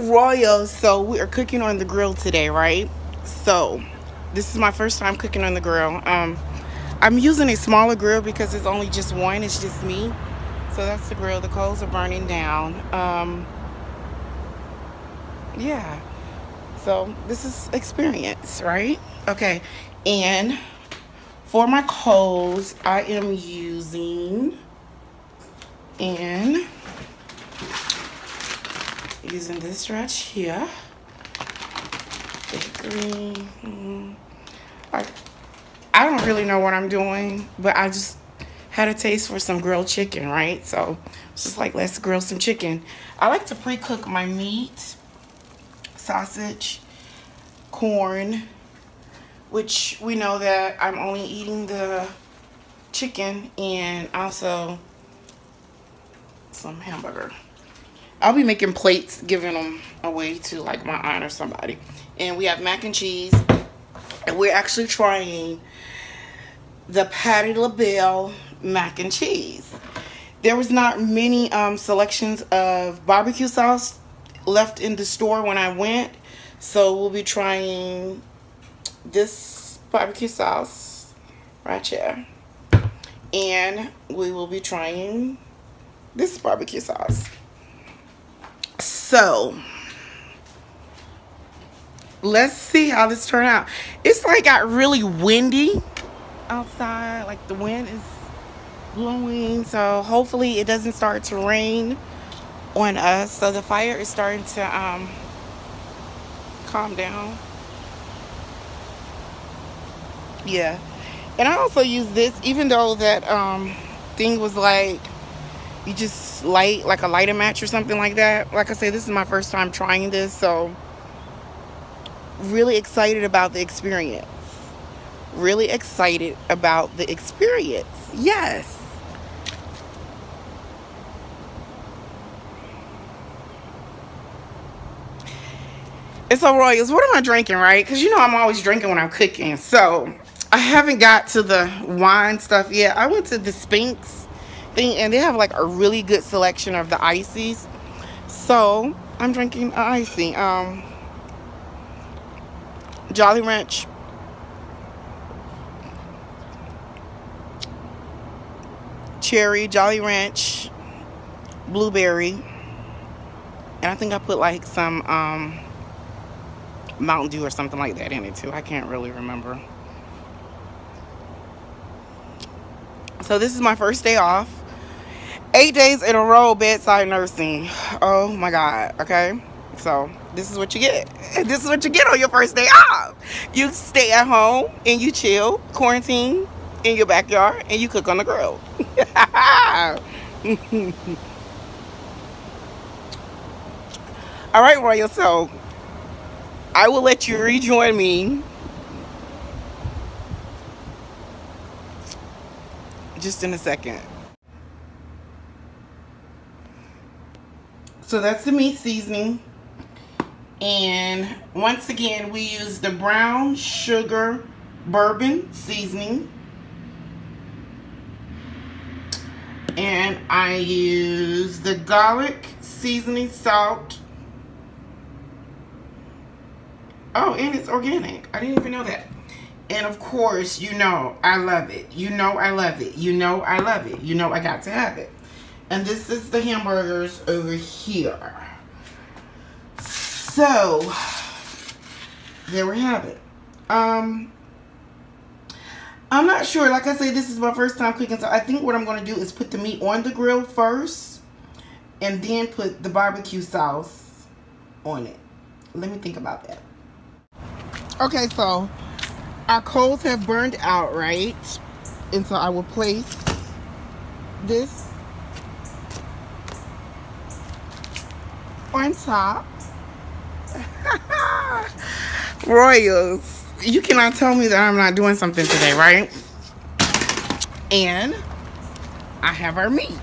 Royal, so we are cooking on the grill today, right? So, this is my first time cooking on the grill. Um, I'm using a smaller grill because it's only just one, it's just me. So that's the grill, the coals are burning down. Um, yeah, so this is experience, right? Okay, and for my coals, I am using, and using this stretch here. Green. Mm-hmm. I, I don't really know what I'm doing, but I just had a taste for some grilled chicken, right? So it's just like, let's grill some chicken. I like to pre-cook my meat, sausage, corn, which we know that I'm only eating the chicken and also some hamburger. I'll be making plates, giving them away to like my aunt or somebody. And we have mac and cheese. And we're actually trying the Patti LaBelle mac and cheese. There was not many um, selections of barbecue sauce left in the store when I went. So we'll be trying this barbecue sauce right here. And we will be trying this barbecue sauce. So, let's see how this turned out. It's like got really windy outside. Like the wind is blowing. So hopefully it doesn't start to rain on us. So the fire is starting to um, calm down. Yeah. And I also use this, even though that um, thing was like you just light like a lighter match or something like that like i said this is my first time trying this so really excited about the experience really excited about the experience yes It's so Royals, what am I drinking, right? Because you know I'm always drinking when I'm cooking. So I haven't got to the wine stuff yet. I went to the Spinks thing and they have like a really good selection of the ices. So I'm drinking icy um Jolly Ranch. Cherry Jolly Ranch blueberry and I think I put like some um Mountain Dew or something like that in it too. I can't really remember. So this is my first day off eight days in a row bedside nursing. Oh my god okay? So this is what you get. This is what you get on your first day off. You stay at home and you chill quarantine in your backyard and you cook on the grill. All right royal so i will let you rejoin me. Just in a second So that's the meat seasoning. And once again, we use the brown sugar bourbon seasoning. And I use the garlic seasoning salt. Oh, and it's organic. I didn't even know that. And of course, you know I love it. You know I love it. You know I love it. You know I got to have it. And this is the hamburgers over here. So, there we have it. Um, I'm not sure. Like I say, this is my first time cooking. So I think what I'm going to do is put the meat on the grill first. And then put the barbecue sauce on it. Let me think about that. Okay, so our coals have burned out, right? And so I will place this on top. Royals, you cannot tell me that I'm not doing something today, right? And I have our meat.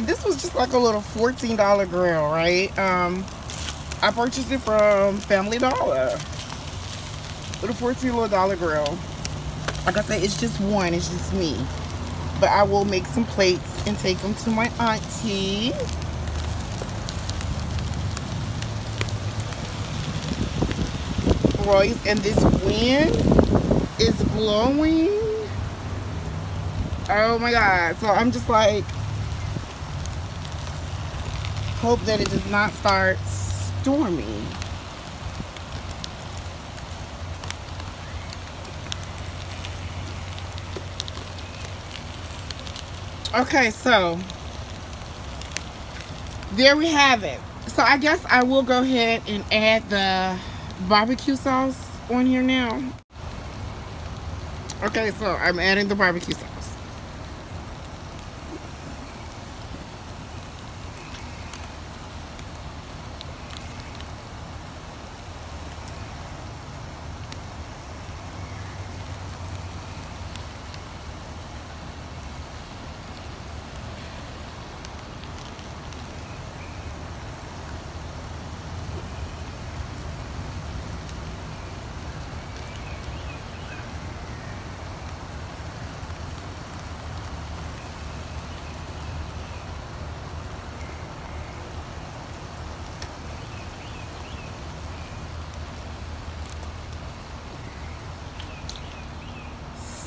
and this was just like a little $14 grill, right? Um, I purchased it from Family Dollar. Little 14 little dollar grill. Like I said, it's just one, it's just me. But I will make some plates and take them to my auntie. Royce, and this wind is blowing. Oh my god. So I'm just like, hope that it does not start storming. Okay, so there we have it. So I guess I will go ahead and add the barbecue sauce on here now. Okay, so I'm adding the barbecue sauce.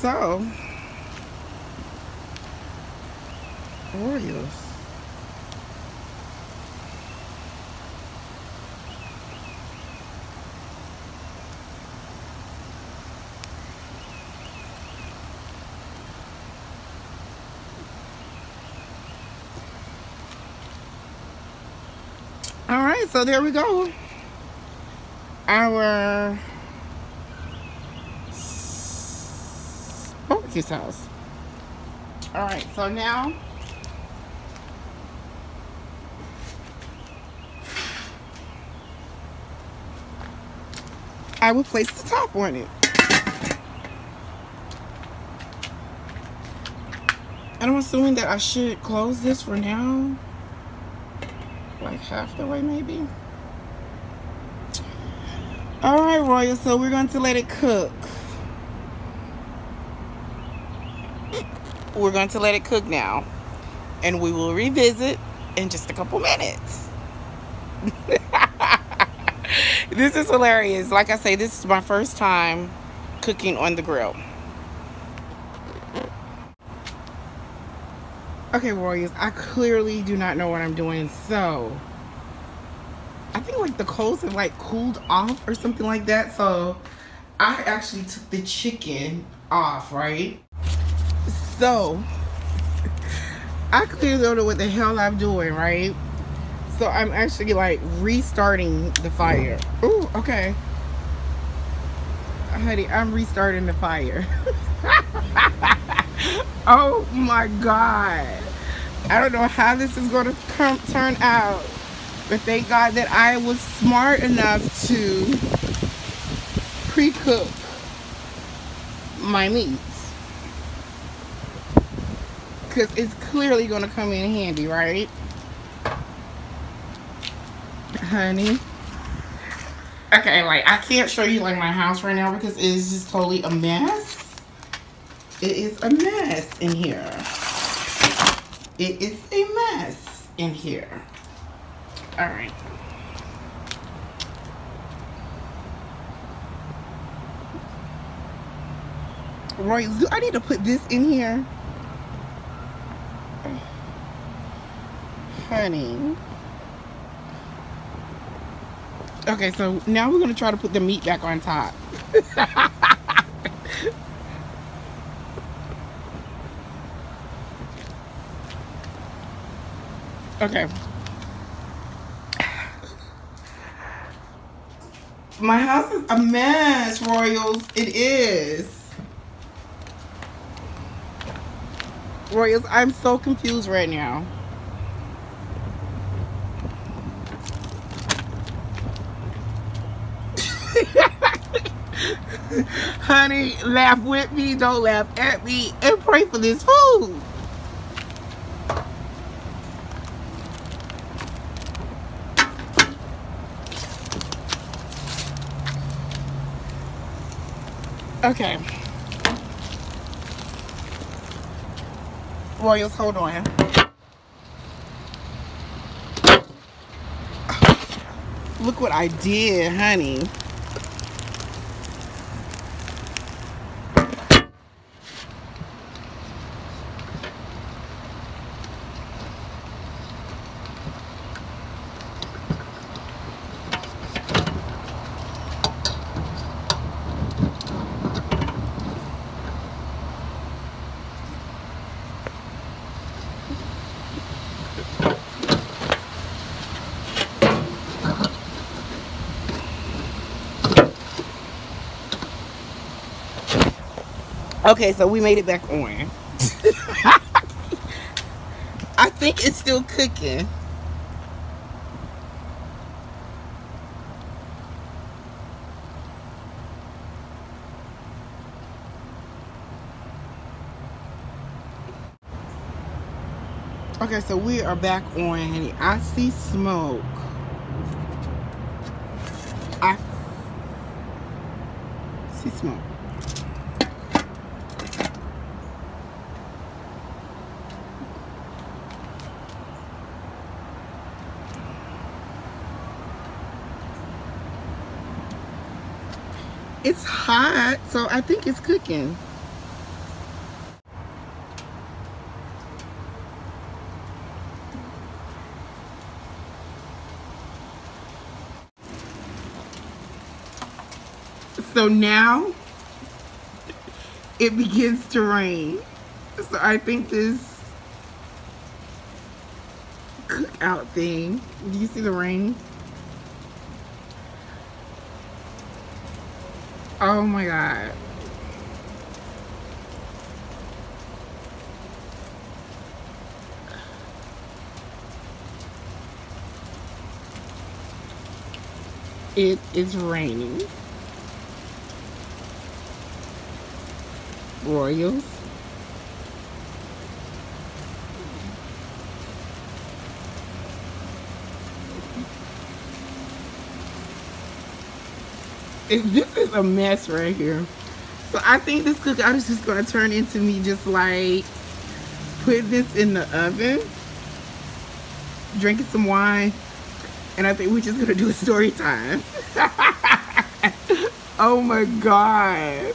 So, Oreos. All right, so there we go. Our house. All right, so now I will place the top on it. And I'm assuming that I should close this for now. Like half the way maybe. Alright Royal, so we're going to let it cook. We're going to let it cook now. And we will revisit in just a couple minutes. this is hilarious. Like I say, this is my first time cooking on the grill. Okay, warriors, I clearly do not know what I'm doing, so I think like the coals have like cooled off or something like that. So I actually took the chicken off, right? So, I clearly don't know what the hell I'm doing, right? So I'm actually like restarting the fire. Ooh, okay. Honey, I'm restarting the fire. oh my God. I don't know how this is going to turn out. But thank God that I was smart enough to pre-cook my meat because it's clearly going to come in handy, right? Honey. Okay, like, I can't show you, like, my house right now because it is just totally a mess. It is a mess in here. It is a mess in here. All right. Roy, do I need to put this in here? Okay, so now we're to try to put the meat back on top. okay. My house is a mess, Royals. It is. Royals, I'm so confused right now. Honey, laugh with me, don't laugh at me, and pray for this food. Okay. Royals, hold on. Look what I did, honey. Okay, so we made it back on. I think it's still cooking. Okay, so we are back on, honey. I see smoke. I see smoke. It's hot, so I think it's cooking. So now it begins to rain. So I think this cookout thing, do you see the rain? Oh my god. It is raining. Royals. This is a mess right here. So I think this cookout is just going to turn into me just like putting this in the oven, drinking some wine, and I think we're just going to do a story time. oh my God.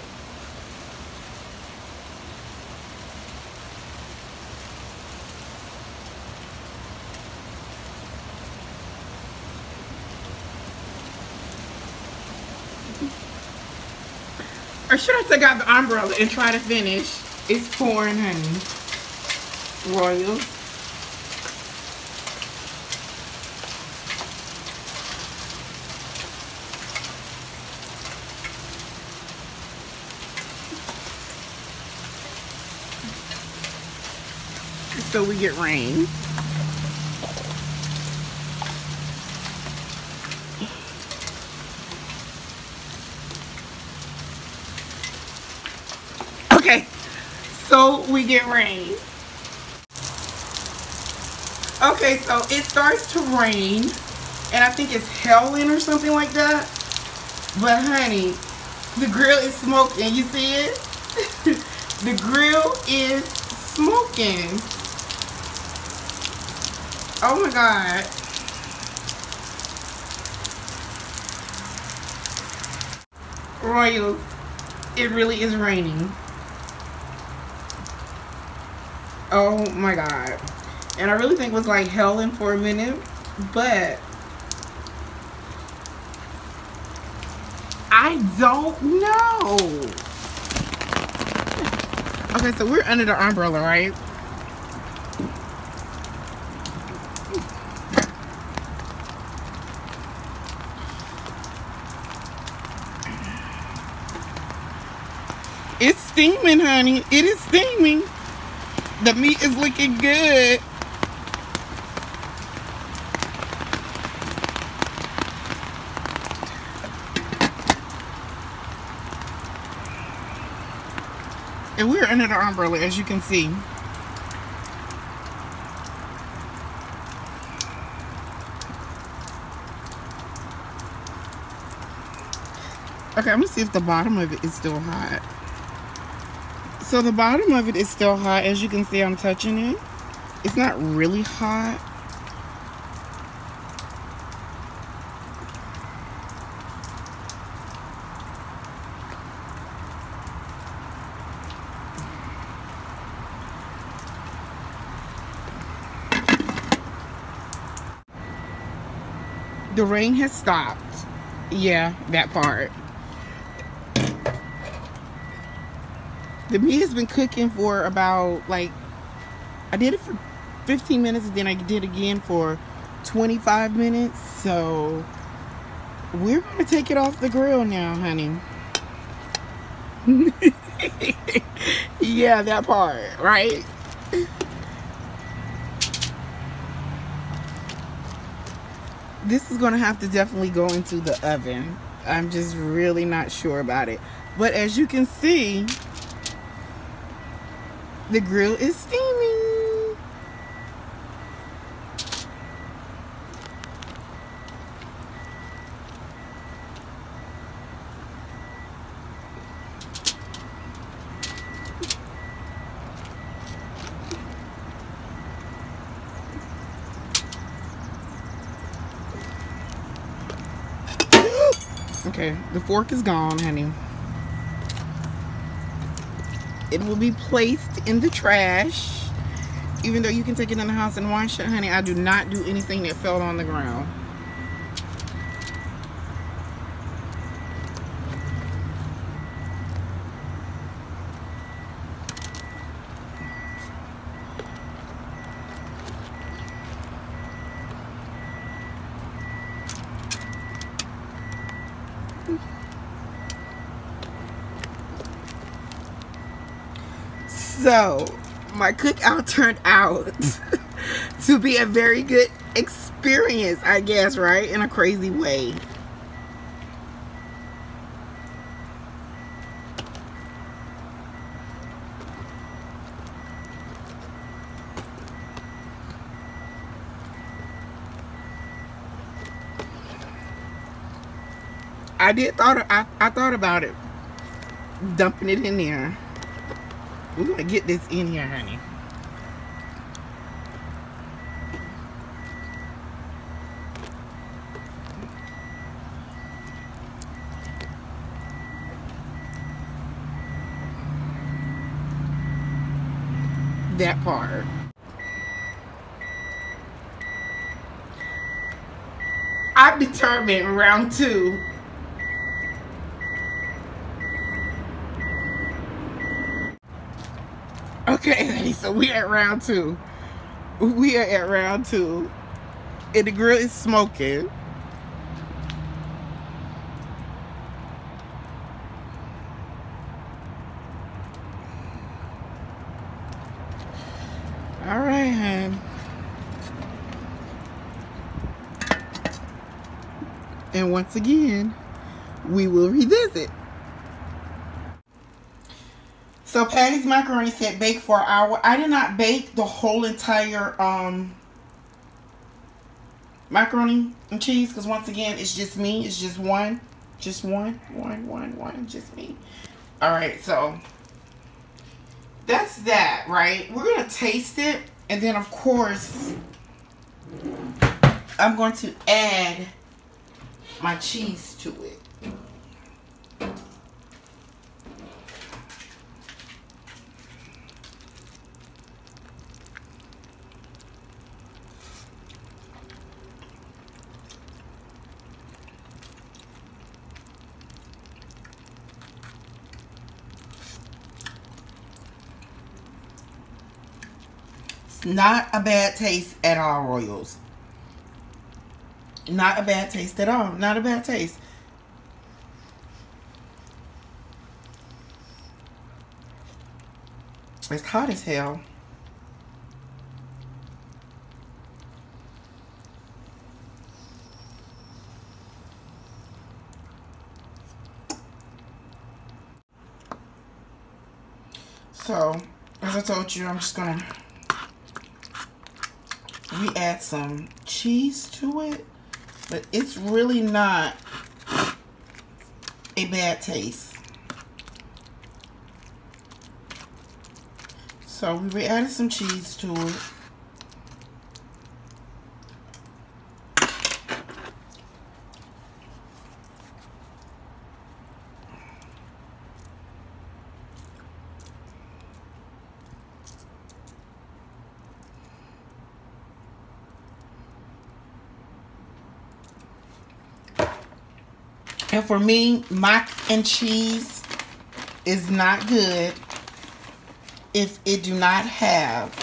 Should I take out the umbrella and try to finish? It's pouring, honey. Royal. So we get rain. Okay, so we get rain. Okay, so it starts to rain, and I think it's hailing or something like that. But honey, the grill is smoking. You see it? the grill is smoking. Oh my God. Royals, it really is raining. Oh my god. And I really think it was like hailing for a minute, but I don't know. Okay, so we're under the umbrella, right? It's steaming, honey. It is steaming. The meat is looking good. And we're under the umbrella, as you can see. Okay, I'm gonna see if the bottom of it is still hot. So the bottom of it is still hot. As you can see, I'm touching it. It's not really hot. The rain has stopped. Yeah, that part. The meat has been cooking for about like I did it for 15 minutes and then I did again for 25 minutes. So we're gonna take it off the grill now, honey. yeah, that part, right? This is gonna have to definitely go into the oven. I'm just really not sure about it. But as you can see, the grill is steaming. Okay, the fork is gone, honey. It will be placed in the trash. Even though you can take it in the house and wash it, honey, I do not do anything that fell on the ground. So, my cookout turned out to be a very good experience, I guess, right? In a crazy way. I did thought I, I thought about it dumping it in there we're gonna get this in here, honey. That part. I've determined round two Okay, so we at round two. We are at round two. And the grill is smoking. All right, hon. And once again, we will revisit. So Patti's macaroni said bake for an hour. I did not bake the whole entire um, macaroni and cheese because once again, it's just me. It's just one. Just one, one, one, one, just me. All right, so that's that, right? We're going to taste it. And then, of course, I'm going to add my cheese to it. Not a bad taste at all, Royals. Not a bad taste at all. Not a bad taste. It's hot as hell. So, as I told you, I'm just gonna we add some cheese to it, but it's really not a bad taste. So we added some cheese to it. For me, mac and cheese is not good if it do not have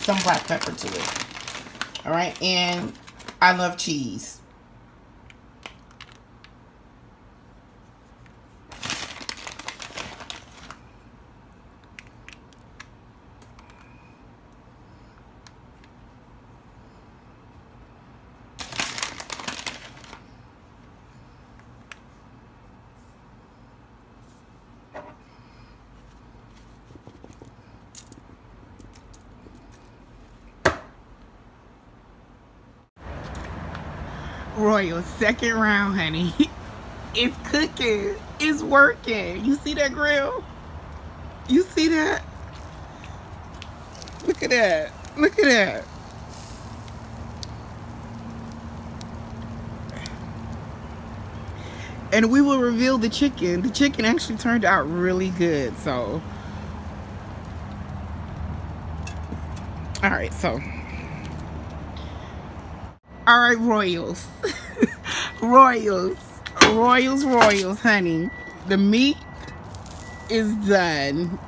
some black pepper to it. All right, and I love cheese. Royal, second round, honey. It's cooking. It's working. You see that grill? You see that? Look at that. Look at that. And we will reveal the chicken. The chicken actually turned out really good, so. All right, so all right, Royals. Royals. Royals, Royals, honey. The meat is done.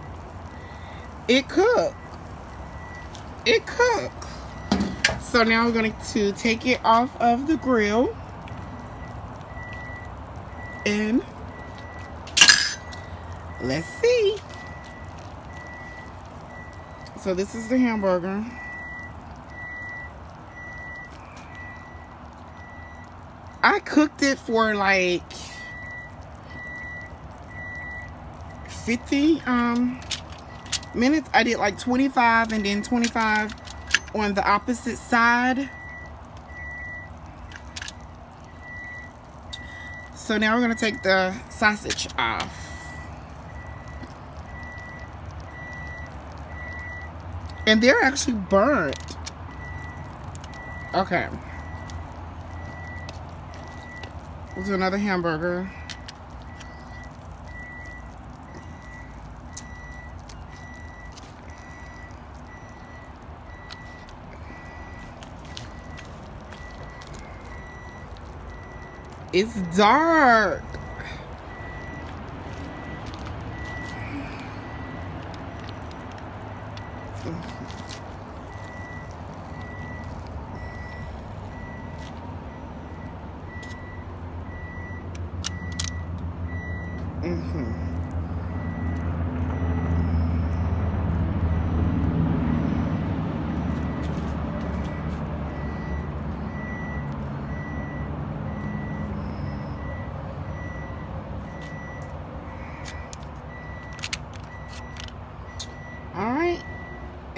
It cooked. It cooked. So now we're going to take it off of the grill. And let's see. So this is the hamburger. I cooked it for like 50 um, minutes. I did like 25 and then 25 on the opposite side. So now we're going to take the sausage off. And they're actually burnt. Okay. We'll do another hamburger. It's dark.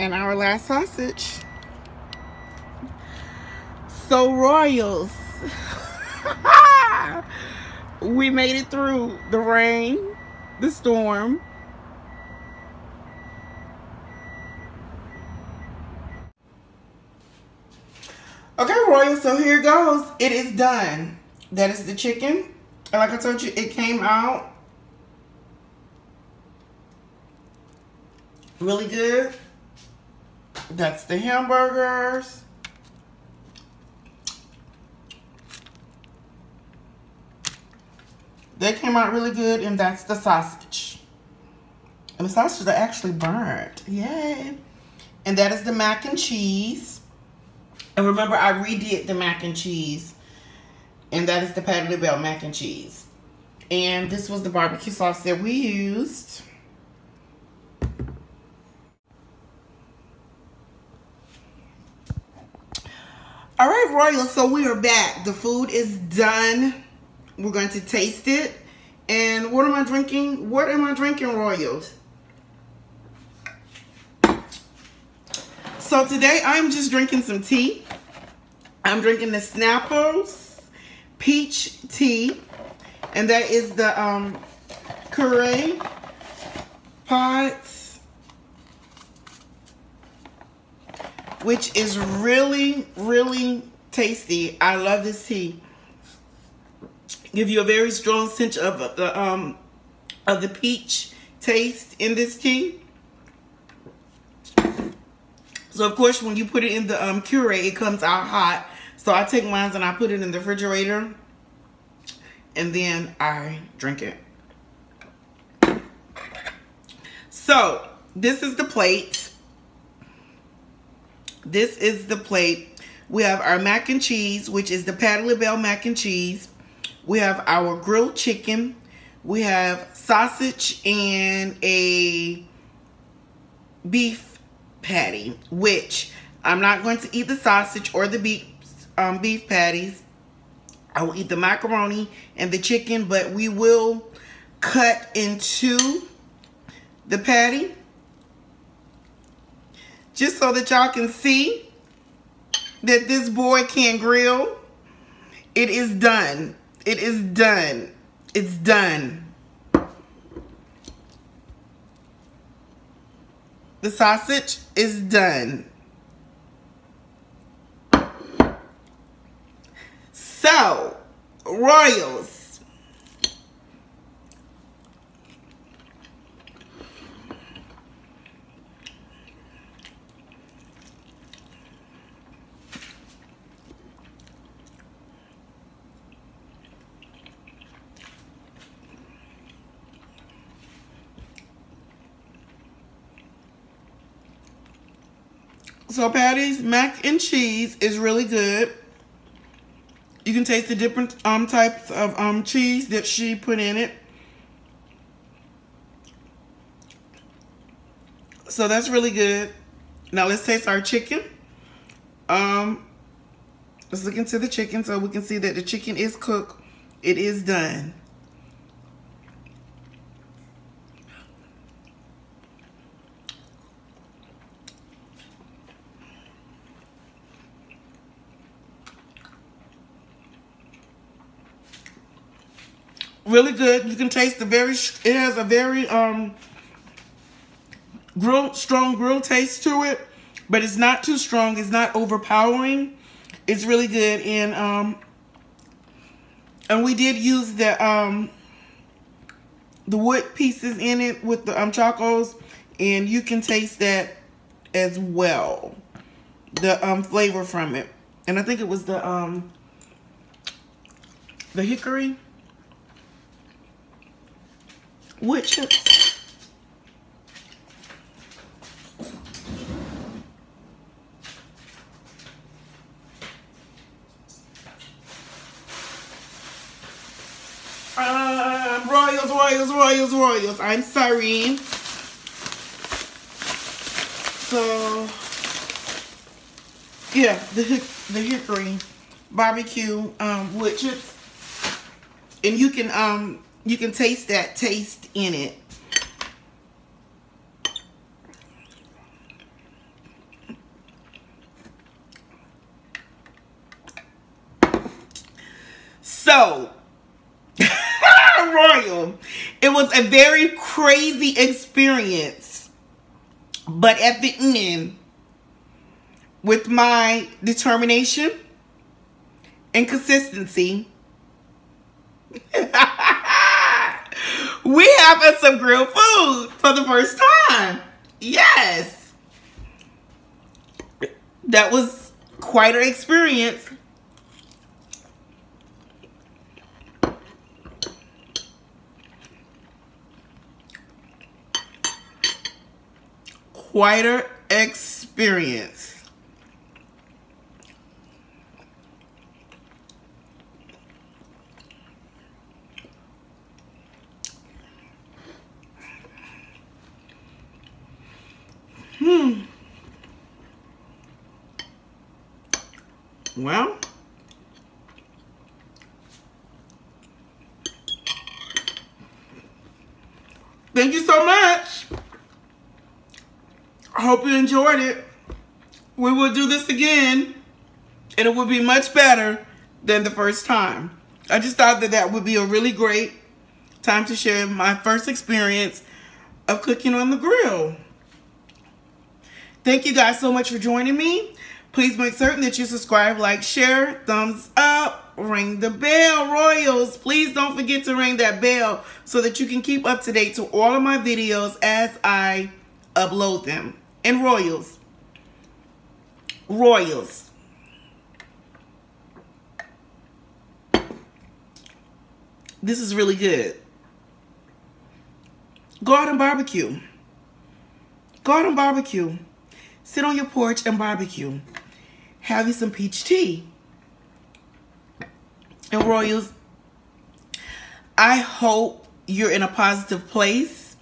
And our last sausage. So Royals, we made it through the rain, the storm. Okay, Royals, so here goes. It is done. That is the chicken. And like I told you, it came out really good. That's the hamburgers. They came out really good, and that's the sausage. And the sausages are actually burnt. Yay. And that is the mac and cheese. And remember, I redid the mac and cheese. And that is the Patti LaBelle mac and cheese. And this was the barbecue sauce that we used. All right, Royal, so we are back. The food is done. We're going to taste it. And what am I drinking? What am I drinking, Royals? So today I'm just drinking some tea. I'm drinking the Snapples Peach Tea. And that is the um, Keurig pods. Which is really, really tasty. I love this tea. Give you a very strong cinch of the um of the peach taste in this tea. So of course, when you put it in the um, it comes out hot. So I take mine and I put it in the refrigerator and then I drink it. So this is the plate. This is the plate. We have our mac and cheese, which is the Patti LaBelle mac and cheese. We have our grilled chicken. We have sausage and a beef patty, which I'm not going to eat the sausage or the beef, um, beef patties. I will eat the macaroni and the chicken, but we will cut into the patty just so that y'all can see that this boy can grill. It is done. It is done. It's done. The sausage is done. So, Royals. So Patti's mac and cheese is really good. You can taste the different um types of um cheese that she put in it. So that's really good. Now let's taste our chicken. Um let's look into the chicken so we can see that the chicken is cooked. It is done. Really good. You can taste the very, it has a very um grill, strong grill taste to it, but it's not too strong. It's not overpowering. It's really good. And, um, and we did use the, um, the wood pieces in it with the um, chacos, and you can taste that as well. The um, flavor from it. And I think it was the, um, the hickory wood chips. Um, Royals, Royals, Royals, Royals. I'm sorry. So, yeah, the the hickory barbecue um, wood chips, and you can um you can taste that taste in it. So, Royal, it was a very crazy experience. But at the end, with my determination and consistency, we having some grilled food for the first time. Yes. That was quite an experience. Quite an experience. Hmm. Well. Thank you so much. I hope you enjoyed it. We will do this again, and it will be much better than the first time. I just thought that that would be a really great time to share my first experience of cooking on the grill. Thank you guys so much for joining me. Please make certain that you subscribe, like, share, thumbs up, ring the bell, Royals. Please don't forget to ring that bell so that you can keep up to date to all of my videos as I upload them. And Royals, Royals, this is really good. Garden barbecue. Garden barbecue. Sit on your porch and barbecue. Have you some peach tea. And Royals, I hope you're in a positive place,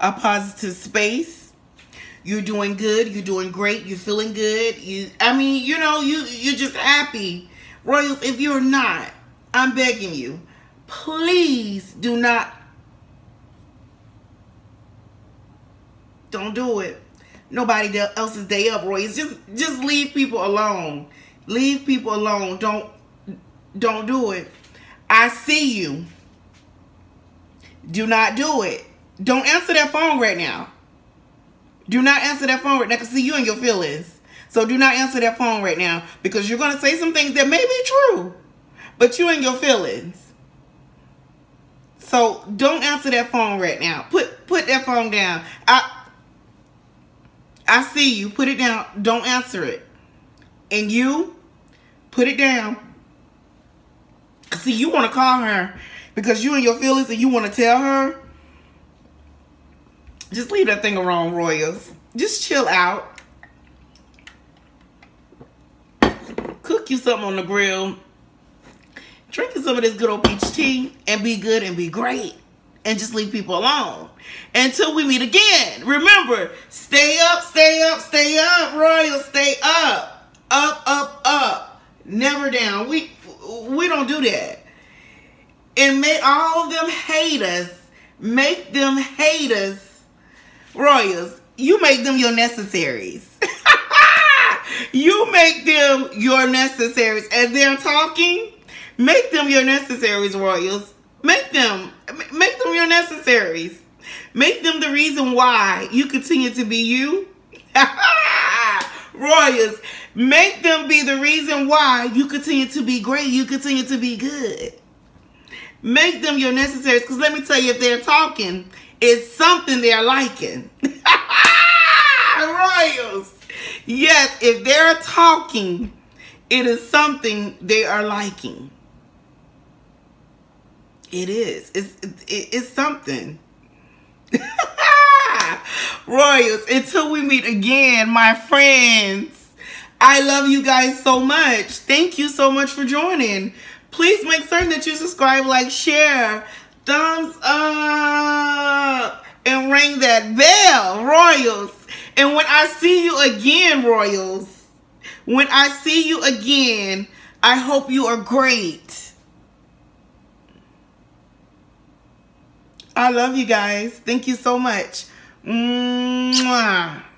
a positive space. You're doing good. You're doing great. You're feeling good. You, I mean, you know, you you're just happy. Royals, if you're not, I'm begging you, please do not. Don't do it nobody else's day up, Roy. It's just just leave people alone. Leave people alone. Don't don't do it. I see you. Do not do it. Don't answer that phone right now. Do not answer that phone right now. I can see you and your feelings. So do not answer that phone right now because you're going to say some things that may be true, but you and your feelings. So don't answer that phone right now. Put put that phone down. I I see you. Put it down. Don't answer it. And you, put it down. See, you want to call her because you and your feelings and you want to tell her. Just leave that thing alone, Royals. Just chill out. Cook you something on the grill. Drink some of this good old peach tea and be good and be great and just leave people alone until we meet again. Remember, stay up, stay up, stay up, Royal, stay up, up, up, up, never down. We we don't do that. And make all of them hate us, make them hate us, Royals. You make them your necessaries. you make them your necessaries. As they're talking, make them your necessaries, Royals. Make them make them your necessaries. Make them the reason why you continue to be you. Royals, make them be the reason why you continue to be great, you continue to be good. Make them your necessaries, because let me tell you, if they're talking, it's something they're liking. Royals, yes, if they're talking, it is something they are liking. It is. It's it, it's something. Royals, until we meet again, my friends. I love you guys so much. Thank you so much for joining. Please make certain that you subscribe, like, share, thumbs up, and ring that bell, Royals. And when I see you again, Royals, when I see you again, I hope you are great. I love you guys. Thank you so much. Mwah.